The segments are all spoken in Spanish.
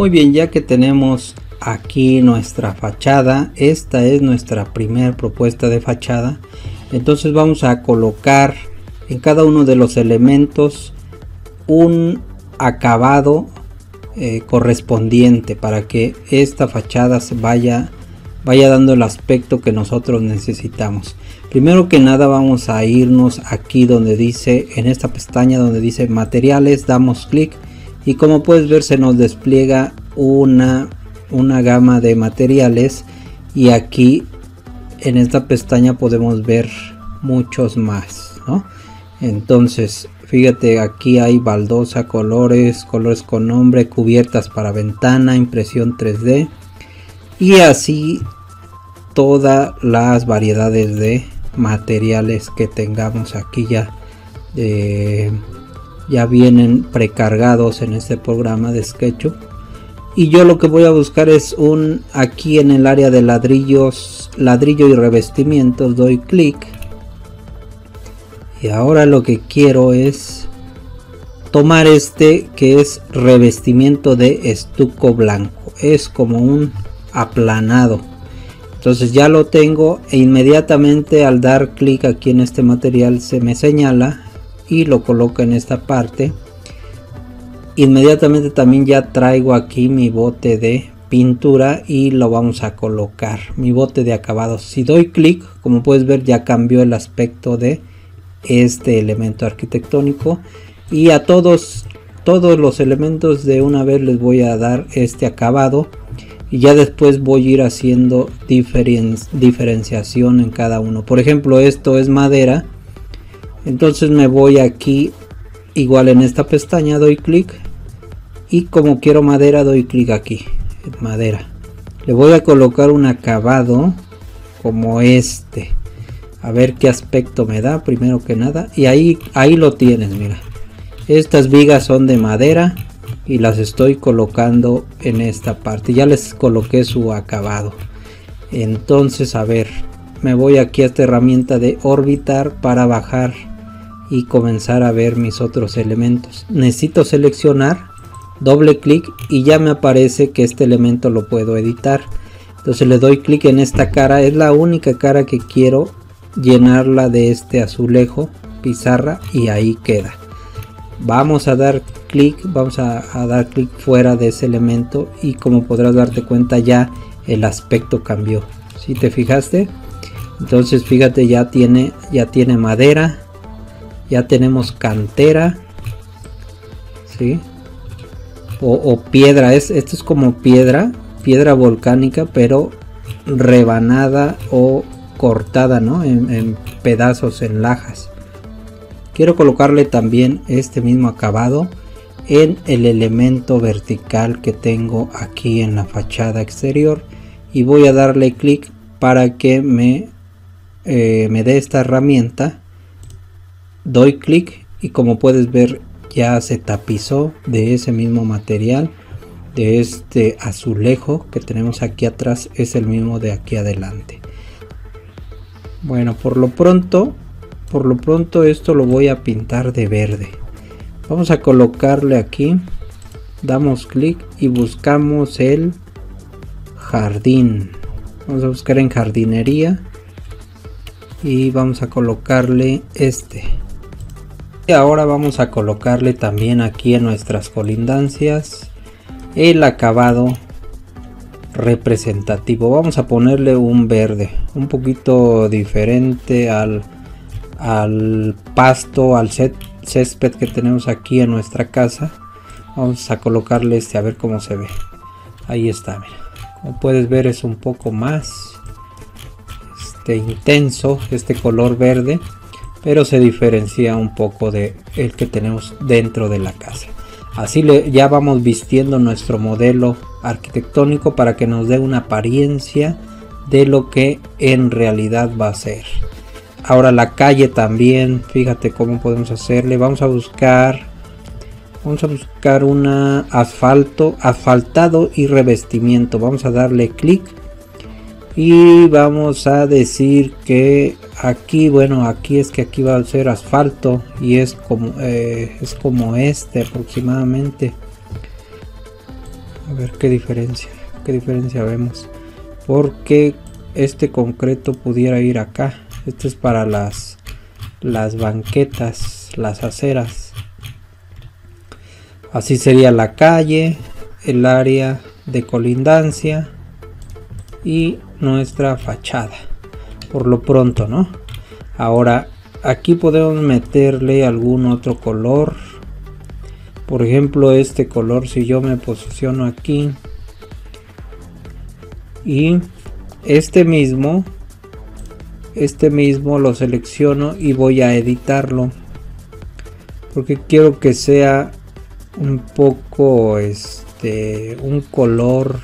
Muy bien, ya que tenemos aquí nuestra fachada, esta es nuestra primera propuesta de fachada. Entonces vamos a colocar en cada uno de los elementos un acabado eh, correspondiente para que esta fachada se vaya vaya dando el aspecto que nosotros necesitamos. Primero que nada vamos a irnos aquí donde dice en esta pestaña donde dice materiales damos clic y como puedes ver se nos despliega una, una gama de materiales. Y aquí en esta pestaña podemos ver muchos más entonces fíjate aquí hay baldosa colores colores con nombre cubiertas para ventana impresión 3d y así todas las variedades de materiales que tengamos aquí ya eh, ya vienen precargados en este programa de SketchUp y yo lo que voy a buscar es un aquí en el área de ladrillos ladrillo y revestimientos doy clic. Y ahora lo que quiero es tomar este que es revestimiento de estuco blanco. Es como un aplanado. Entonces ya lo tengo e inmediatamente al dar clic aquí en este material se me señala y lo coloco en esta parte. Inmediatamente también ya traigo aquí mi bote de pintura y lo vamos a colocar. Mi bote de acabados si doy clic como puedes ver ya cambió el aspecto de este elemento arquitectónico. Y a todos todos los elementos de una vez les voy a dar este acabado. Y ya después voy a ir haciendo diferenciación en cada uno. Por ejemplo esto es madera entonces me voy aquí igual en esta pestaña doy clic y como quiero madera doy clic aquí madera. Le voy a colocar un acabado como este. A ver qué aspecto me da primero que nada. Y ahí ahí lo tienes mira. Estas vigas son de madera y las estoy colocando en esta parte. Ya les coloqué su acabado. Entonces a ver me voy aquí a esta herramienta de orbitar para bajar y comenzar a ver mis otros elementos. Necesito seleccionar, doble clic y ya me aparece que este elemento lo puedo editar. Entonces le doy clic en esta cara, es la única cara que quiero llenarla de este azulejo, pizarra y ahí queda. Vamos a dar clic, vamos a, dar clic fuera de ese elemento y como podrás darte cuenta ya el aspecto cambió. Si te fijaste, entonces fíjate ya tiene ya tiene madera, ya tenemos cantera ¿sí? o, piedra es, esto es como piedra piedra volcánica pero rebanada o cortada ¿no? en, pedazos en lajas quiero colocarle también este mismo acabado en el elemento vertical que tengo aquí en la fachada exterior y voy a darle clic para que me, eh, me dé esta herramienta doy clic y como puedes ver ya se tapizó de ese mismo material de este azulejo que tenemos aquí atrás es el mismo de aquí adelante. Bueno por lo pronto por lo pronto esto lo voy a pintar de verde. Vamos a colocarle aquí damos clic y buscamos el jardín. Vamos a buscar en jardinería y vamos a colocarle este ahora vamos a colocarle también aquí en nuestras colindancias el acabado representativo. Vamos a ponerle un verde un poquito diferente al, al pasto al césped que tenemos aquí en nuestra casa. Vamos a colocarle este a ver cómo se ve. Ahí está mira. Como puedes ver es un poco más este intenso este color verde pero se diferencia un poco de el que tenemos dentro de la casa. Así ya vamos vistiendo nuestro modelo arquitectónico para que nos dé una apariencia de lo que en realidad va a ser. Ahora la calle también fíjate cómo podemos hacerle. Vamos a buscar vamos a buscar una asfalto asfaltado y revestimiento. Vamos a darle clic y vamos a decir que aquí bueno aquí es que aquí va a ser asfalto y es como eh, es como este aproximadamente. A ver qué diferencia qué diferencia vemos. Porque este concreto pudiera ir acá. Este es para las las banquetas las aceras. Así sería la calle el área de colindancia y nuestra fachada por lo pronto no ahora aquí podemos meterle algún otro color. Por ejemplo este color si yo me posiciono aquí y este mismo este mismo lo selecciono y voy a editarlo porque quiero que sea un poco este un color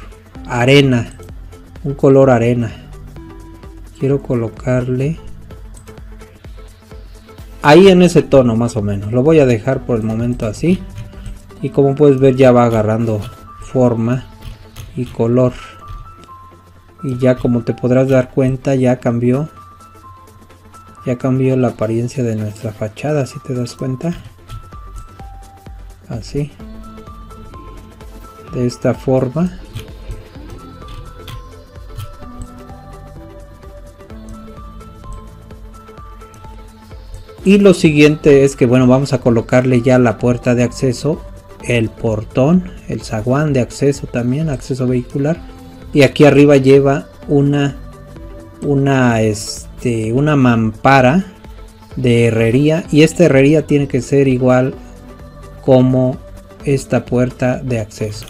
arena un color arena. Quiero colocarle ahí en ese tono más o menos. Lo voy a dejar por el momento así. Y como puedes ver ya va agarrando forma y color. Y ya como te podrás dar cuenta ya cambió. Ya cambió la apariencia de nuestra fachada si te das cuenta. Así. De esta forma y lo siguiente es que bueno vamos a colocarle ya la puerta de acceso el portón el zaguán de acceso también acceso vehicular. Y aquí arriba lleva una una este una mampara de herrería. Y esta herrería tiene que ser igual como esta puerta de acceso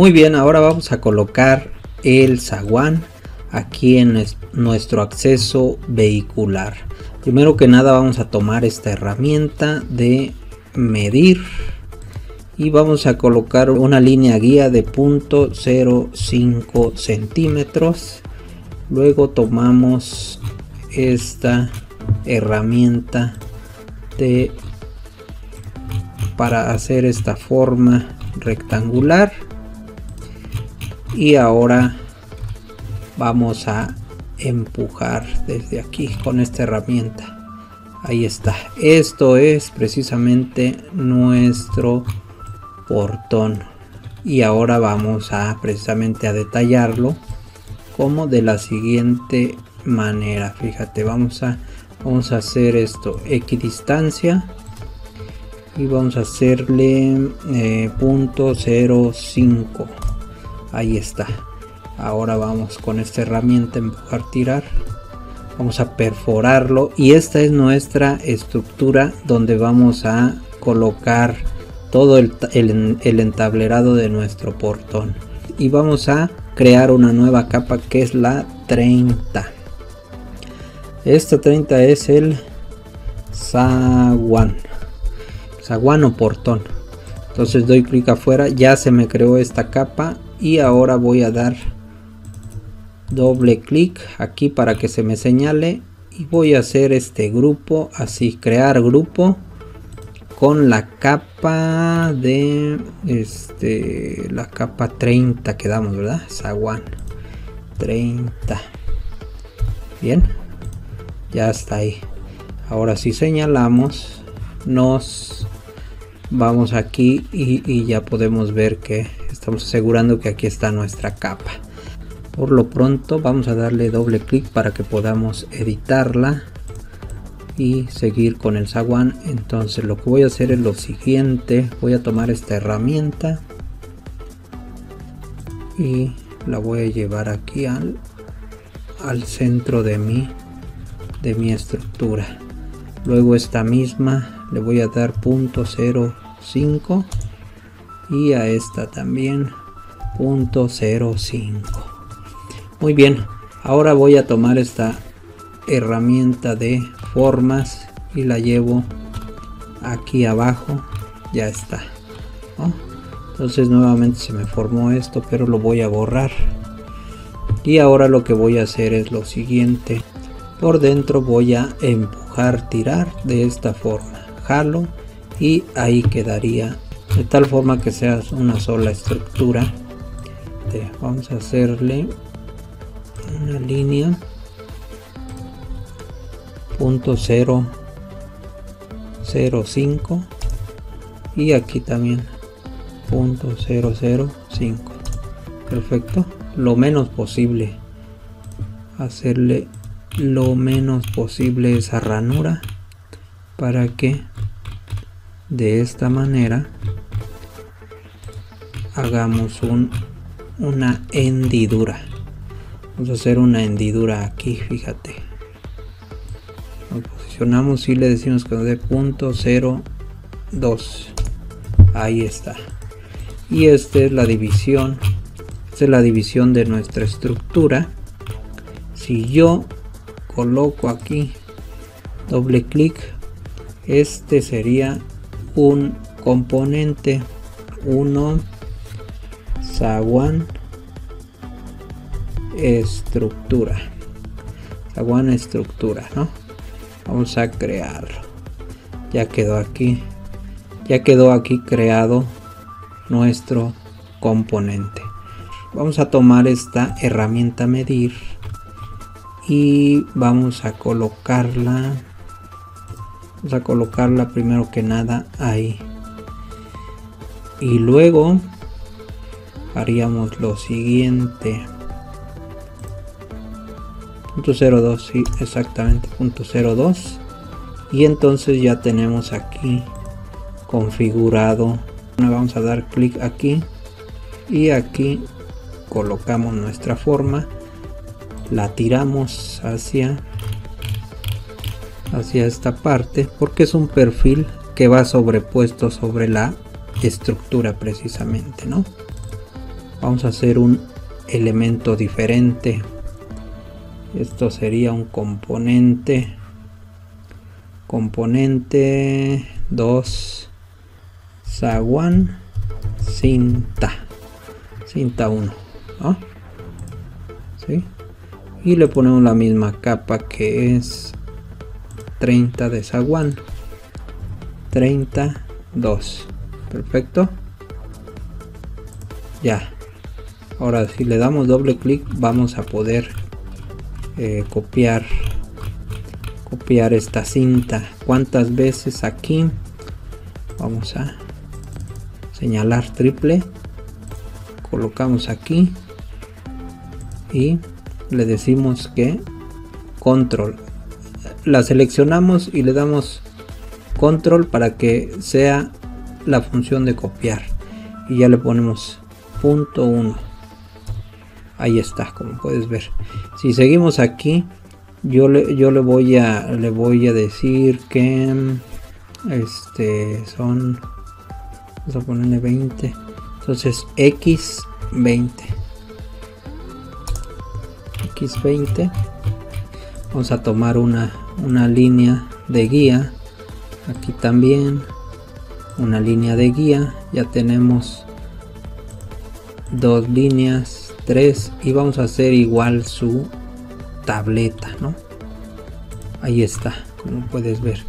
Muy bien, ahora vamos a colocar el zaguán aquí en nuestro acceso vehicular. Primero que nada vamos a tomar esta herramienta de medir y vamos a colocar una línea guía de 0.05 centímetros. Luego tomamos esta herramienta de para hacer esta forma rectangular y ahora vamos a empujar desde aquí con esta herramienta. Ahí está. Esto es precisamente nuestro portón. Y ahora vamos a precisamente a detallarlo como de la siguiente manera. Fíjate vamos a vamos a hacer esto. Equidistancia. Y vamos a hacerle eh, punto 05 ahí está. Ahora vamos con esta herramienta empujar tirar. Vamos a perforarlo. Y esta es nuestra estructura donde vamos a colocar todo el, entablerado de nuestro portón. Y vamos a crear una nueva capa que es la 30 esta 30 es el zaguán. Zaguán o portón. Entonces doy clic afuera. Ya se me creó esta capa y ahora voy a dar doble clic aquí para que se me señale y voy a hacer este grupo así crear grupo con la capa de este la capa 30 que damos verdad Saguan 30 bien ya está ahí. Ahora si señalamos nos vamos aquí y ya podemos ver que estamos asegurando que aquí está nuestra capa. Por lo pronto vamos a darle doble clic para que podamos editarla y seguir con el zaguán. Entonces lo que voy a hacer es lo siguiente. Voy a tomar esta herramienta y la voy a llevar aquí al, al centro de mi de mi estructura. Luego esta misma le voy a dar punto 05 y a esta también punto 05 muy bien ahora voy a tomar esta herramienta de formas y la llevo aquí abajo ya está entonces nuevamente se me formó esto pero lo voy a borrar. Y ahora lo que voy a hacer es lo siguiente. Por dentro voy a empujar tirar de esta forma. Jalo y ahí quedaría de tal forma que sea una sola estructura. Vamos a hacerle una línea. Punto 0 05 y aquí también punto 005 perfecto. Lo menos posible. Hacerle lo menos posible esa ranura para que de esta manera hagamos un, una hendidura. Vamos a hacer una hendidura aquí fíjate. Nos posicionamos y le decimos que nos dé punto 02 ahí está. Y esta es la división esta es la división de nuestra estructura. Si yo coloco aquí doble clic este sería un componente 1 zaguán estructura. Zaguán estructura no vamos a crearlo ya quedó aquí. Ya quedó aquí creado nuestro componente. Vamos a tomar esta herramienta medir y vamos a colocarla. Vamos a colocarla primero que nada ahí. Y luego haríamos lo siguiente. Punto 02 sí exactamente punto 02 y entonces ya tenemos aquí configurado. Vamos a dar clic aquí. Y aquí colocamos nuestra forma. La tiramos hacia hacia esta parte porque es un perfil que va sobrepuesto sobre la estructura precisamente no vamos a hacer un elemento diferente. Esto sería un componente. Componente 2 zaguán cinta. Cinta 1 ¿Sí? y le ponemos la misma capa que es 30 de zaguán. 32 perfecto. Ya ahora si le damos doble clic vamos a poder eh, copiar copiar esta cinta. Cuántas veces aquí vamos a señalar triple. Colocamos aquí. Y le decimos que control. La seleccionamos y le damos control para que sea la función de copiar. Y ya le ponemos punto 1 ahí está como puedes ver. Si seguimos aquí yo le, yo le voy a le voy a decir que este son vamos a ponerle 20 entonces x 20 x20 vamos a tomar una, una línea de guía. Aquí también una línea de guía. Ya tenemos dos líneas y vamos a hacer igual su tableta no ahí está como puedes ver.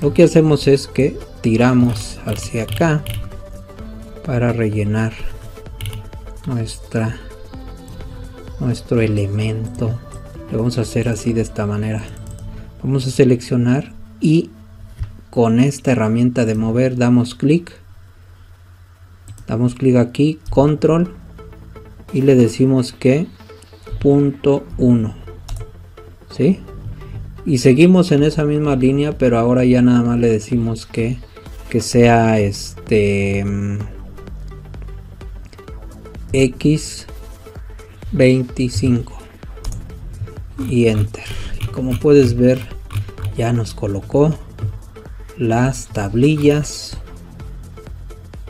Lo que hacemos es que tiramos hacia acá para rellenar nuestra nuestro elemento. Lo vamos a hacer así de esta manera. Vamos a seleccionar y con esta herramienta de mover damos clic. Damos clic aquí control y le decimos que punto 1 ¿sí? y seguimos en esa misma línea pero ahora ya nada más le decimos que que sea este x 25 y enter. Como puedes ver ya nos colocó las tablillas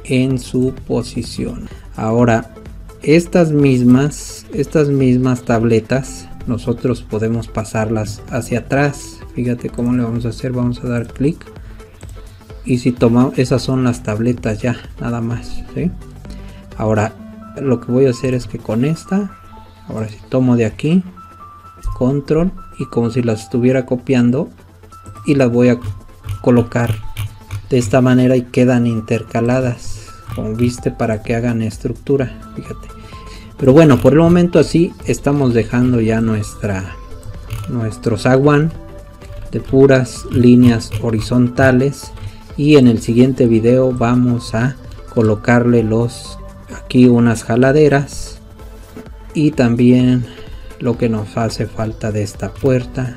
en su posición. Ahora estas mismas estas mismas tabletas nosotros podemos pasarlas hacia atrás. Fíjate cómo le vamos a hacer vamos a dar clic. Y si tomamos esas son las tabletas ya nada más ahora lo que voy a hacer es que con esta ahora si tomo de aquí control y como si las estuviera copiando y las voy a colocar de esta manera y quedan intercaladas viste para que hagan estructura fíjate. Pero bueno por el momento así estamos dejando ya nuestra nuestro sagwan de puras líneas horizontales y en el siguiente video vamos a colocarle los aquí unas jaladeras y también lo que nos hace falta de esta puerta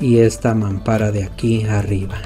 y esta mampara de aquí arriba